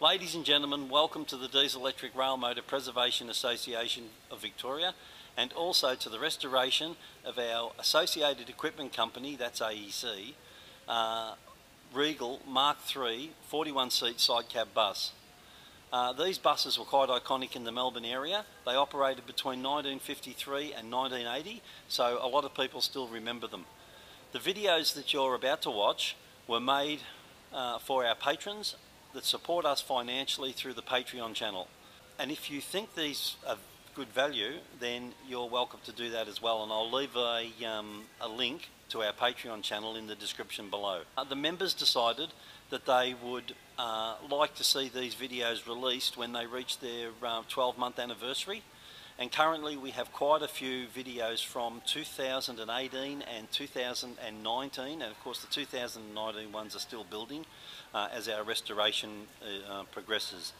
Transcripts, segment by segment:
Ladies and gentlemen, welcome to the Diesel Electric Rail Motor Preservation Association of Victoria and also to the restoration of our associated equipment company, that's AEC, uh, Regal Mark III 41 seat side cab bus. Uh, these buses were quite iconic in the Melbourne area. They operated between 1953 and 1980, so a lot of people still remember them. The videos that you're about to watch were made uh, for our patrons that support us financially through the Patreon channel. And if you think these are good value, then you're welcome to do that as well. And I'll leave a, um, a link to our Patreon channel in the description below. Uh, the members decided that they would uh, like to see these videos released when they reach their uh, 12 month anniversary. And currently we have quite a few videos from 2018 and 2019 and of course the 2019 ones are still building uh, as our restoration uh, uh, progresses.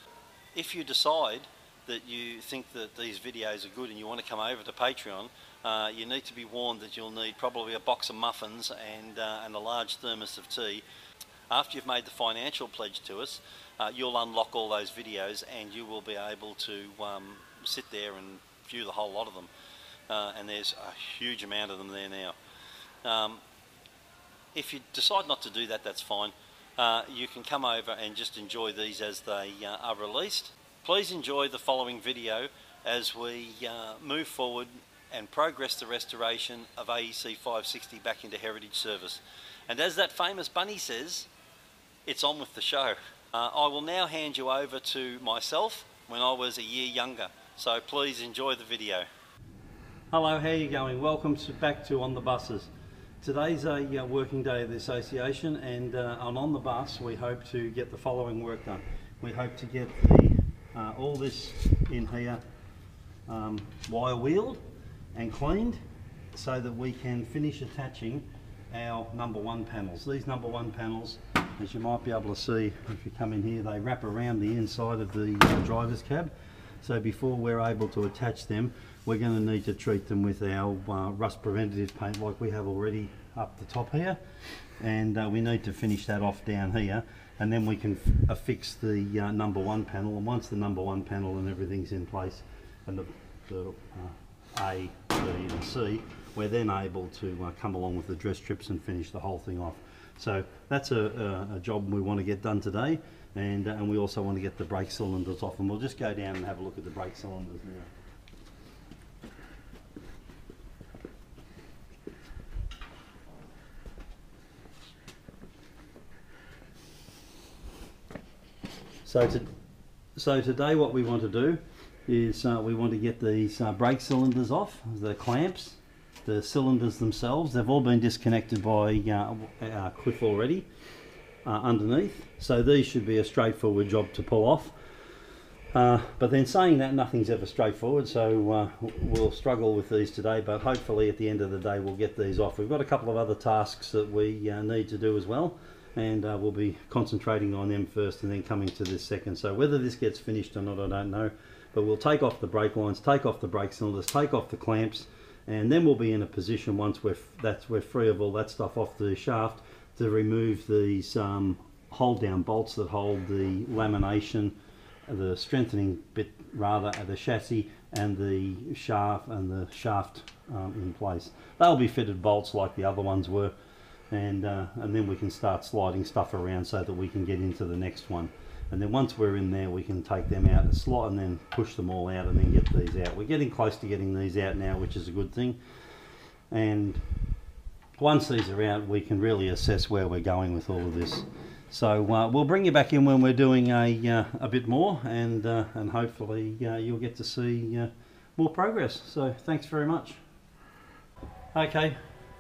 If you decide that you think that these videos are good and you want to come over to Patreon, uh, you need to be warned that you'll need probably a box of muffins and, uh, and a large thermos of tea. After you've made the financial pledge to us, uh, you'll unlock all those videos and you will be able to um, sit there and view the whole lot of them. And there's a huge amount of them there now. Um, if you decide not to do that, that's fine. Uh, you can come over and just enjoy these as they uh, are released. Please enjoy the following video as we uh, move forward and progress the restoration of AEC 560 back into heritage service. And as that famous bunny says, it's on with the show. Uh, I will now hand you over to myself when I was a year younger. So please enjoy the video. Hello, how are you going? Welcome to, back to On the Buses. Today's a uh, working day of the association and uh, on the bus we hope to get the following work done. We hope to get the uh, all this in here um, wire wheeled and cleaned so that we can finish attaching our number one panels. These number one panels, as you might be able to see if you come in here, they wrap around the inside of the uh, driver's cab. So before we're able to attach them, we're going to need to treat them with our uh, rust preventative paint like we have already up the top here. And uh, we need to finish that off down here and then we can affix the uh, number one panel and once the number one panel and everything's in place and the, the uh, A, B and C we're then able to uh, come along with the dress strips and finish the whole thing off. So that's a, a, a job we want to get done today and, uh, and we also want to get the brake cylinders off and we'll just go down and have a look at the brake cylinders now. So, to, so today what we want to do is uh, we want to get these uh, brake cylinders off, the clamps, the cylinders themselves. They've all been disconnected by uh, uh Cliff already uh, underneath. So these should be a straightforward job to pull off. Uh, but then saying that, nothing's ever straightforward, so we'll struggle with these today, but hopefully at the end of the day we'll get these off. We've got a couple of other tasks that we need to do as well and uh, we'll be concentrating on them first and then coming to this second. So whether this gets finished or not, I don't know. But we'll take off the brake lines, take off the brake cylinders, take off the clamps, and then we'll be in a position once we're that's we're free of all that stuff off the shaft to remove these um, hold down bolts that hold the lamination, the strengthening bit rather, the chassis and the shaft and the shaft um, in place. They'll be fitted bolts like the other ones were and uh, and then we can start sliding stuff around so that we can get into the next one. And then once we're in there we can take them out and slot and then push them all out and then get these out. We're getting close to getting these out now which is a good thing. And once these are out we can really assess where we're going with all of this. So uh, we'll bring you back in when we're doing a, uh, a bit more and uh, and hopefully uh, you'll get to see uh, more progress. So thanks very much. Okay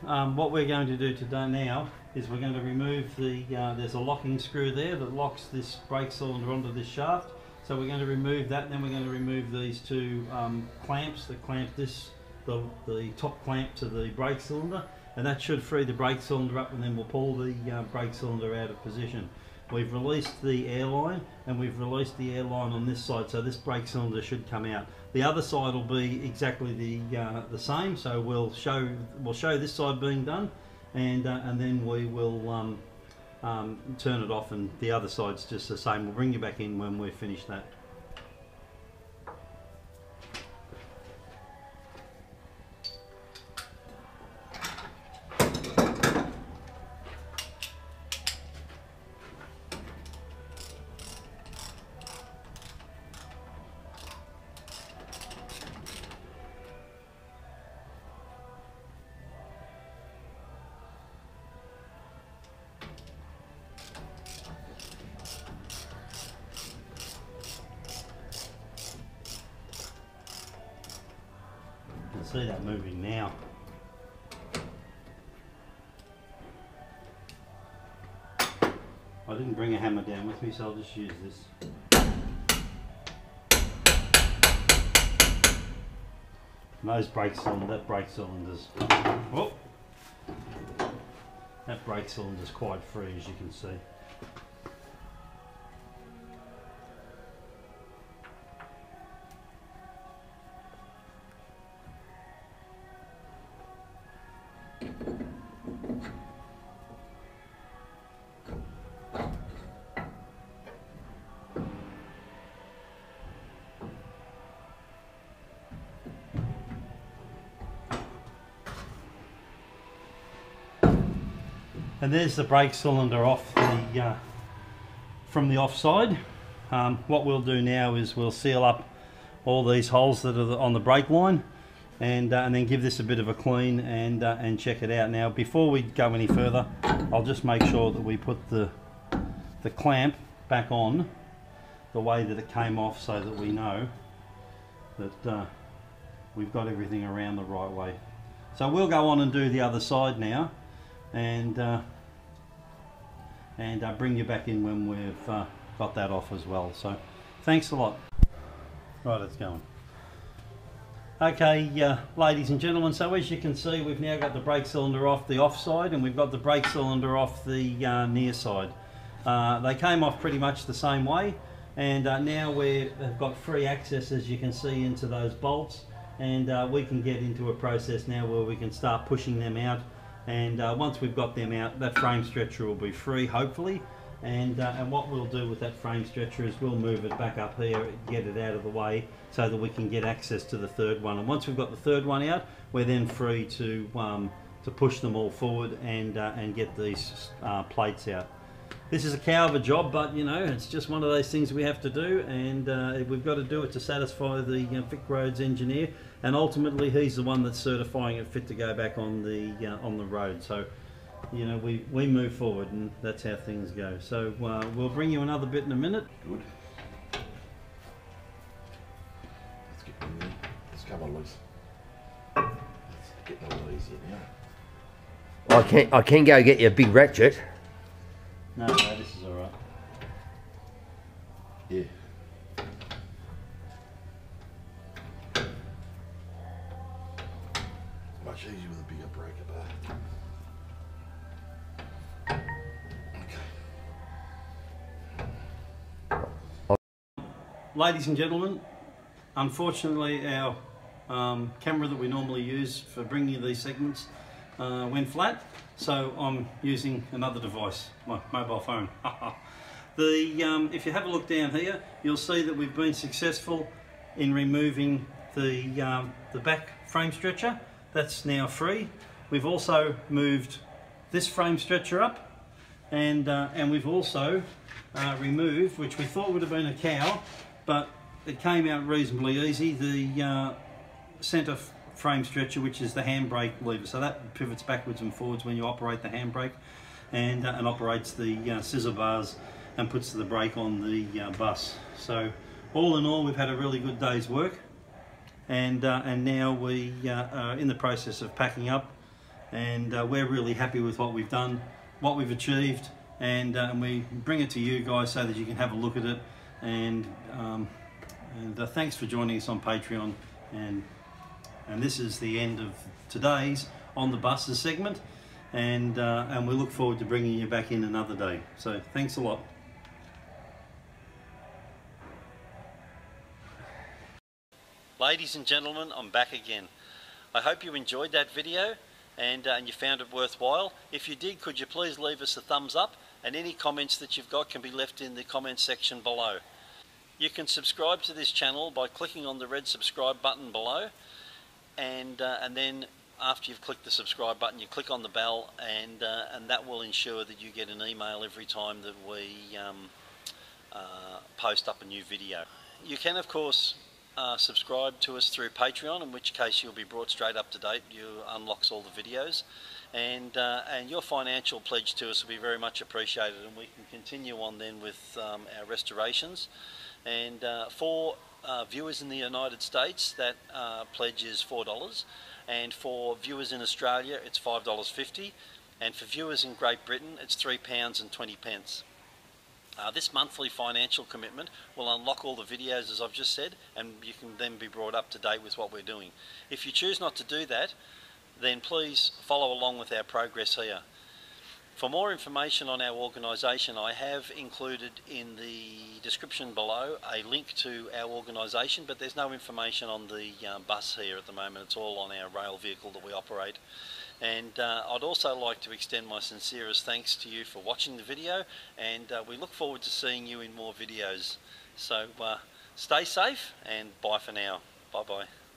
um, what we're going to do today now is we're going to remove the, uh, there's a locking screw there that locks this brake cylinder onto this shaft. So we're going to remove that and then we're going to remove these two um, clamps that clamp this, the, the top clamp to the brake cylinder and that should free the brake cylinder up and then we'll pull the uh, brake cylinder out of position. We've released the airline and we've released the airline on this side so this brake cylinder should come out. The other side will be exactly the uh, the same so we'll show we'll show this side being done and uh, and then we will um, um, turn it off and the other side's just the same. We'll bring you back in when we've finished that. See that moving now. I didn't bring a hammer down with me, so I'll just use this. And those brake cylinder, that brake cylinder's, oh, that brake cylinder's quite free as you can see. And there's the brake cylinder off the uh, from the offside. Um, what we'll do now is we'll seal up all these holes that are on the brake line and, uh, and then give this a bit of a clean and, uh, and check it out. Now before we go any further I'll just make sure that we put the, the clamp back on the way that it came off so that we know that uh, we've got everything around the right way. So we'll go on and do the other side now and uh, and uh, bring you back in when we've uh, got that off as well. So thanks a lot. Right, it's going. Okay, uh, ladies and gentlemen, so as you can see, we've now got the brake cylinder off the off side and we've got the brake cylinder off the uh, near side. Uh, they came off pretty much the same way and uh, now we've got free access, as you can see, into those bolts and uh, we can get into a process now where we can start pushing them out and uh, once we've got them out that frame stretcher will be free hopefully. And, uh, and what we'll do with that frame stretcher is we'll move it back up here get it out of the way so that we can get access to the third one. And once we've got the third one out we're then free to um, to push them all forward and uh, and get these uh, plates out this is a cow of a job, but you know, it's just one of those things we have to do, and uh, we've got to do it to satisfy the you know, Vic Roads engineer, and ultimately he's the one that's certifying it fit to go back on the uh, on the road. So, you know, we we move forward, and that's how things go. So uh, we'll bring you another bit in a minute. Good. Let's get in there. Let's come on, loose. It's getting a little easier now. I can I can go get you a big ratchet. No, no, this is all right. Yeah. Much easier with a bigger breaker bar. Okay. Ladies and gentlemen, unfortunately our um, camera that we normally use for bringing you these segments uh, went flat, so I'm using another device, my mobile phone. the, um, if you have a look down here, you'll see that we've been successful in removing the, um, the back frame stretcher. That's now free. We've also moved this frame stretcher up and, uh, and we've also uh, removed, which we thought would have been a cow, but it came out reasonably easy, the uh, centre frame stretcher, which is the handbrake lever. So that pivots backwards and forwards when you operate the handbrake and, uh, and operates the uh, scissor bars and puts the brake on the uh, bus. So all in all, we've had a really good day's work and, uh, and now we uh, are in the process of packing up and we're really happy with what we've done, what we've achieved and, and we bring it to you guys so that you can have a look at it and, um, and thanks for joining us on Patreon and and this is the end of today's On the Buses segment. And, uh, and we look forward to bringing you back in another day. So thanks a lot. Ladies and gentlemen, I'm back again. I hope you enjoyed that video and, uh, and you found it worthwhile. If you did, could you please leave us a thumbs up and any comments that you've got can be left in the comments section below. You can subscribe to this channel by clicking on the red subscribe button below and, uh, and then after you've clicked the subscribe button you click on the bell and, uh, and that will ensure that you get an email every time that we um, uh, post up a new video. You can of course uh, subscribe to us through Patreon, in which case you'll be brought straight up to date. You unlocks all the videos, and uh, and your financial pledge to us will be very much appreciated, and we can continue on then with um, our restorations. And uh, for uh, viewers in the United States, that uh, pledge is four dollars, and for viewers in Australia, it's five dollars fifty, and for viewers in Great Britain, it's three pounds and twenty pence. Uh, this monthly financial commitment will unlock all the videos as I've just said and you can then be brought up to date with what we're doing. If you choose not to do that then please follow along with our progress here. For more information on our organisation I have included in the description below a link to our organisation but there's no information on the uh, bus here at the moment it's all on our rail vehicle that we operate. And uh, I'd also like to extend my sincerest thanks to you for watching the video and uh, we look forward to seeing you in more videos. So uh, stay safe and bye for now. Bye bye.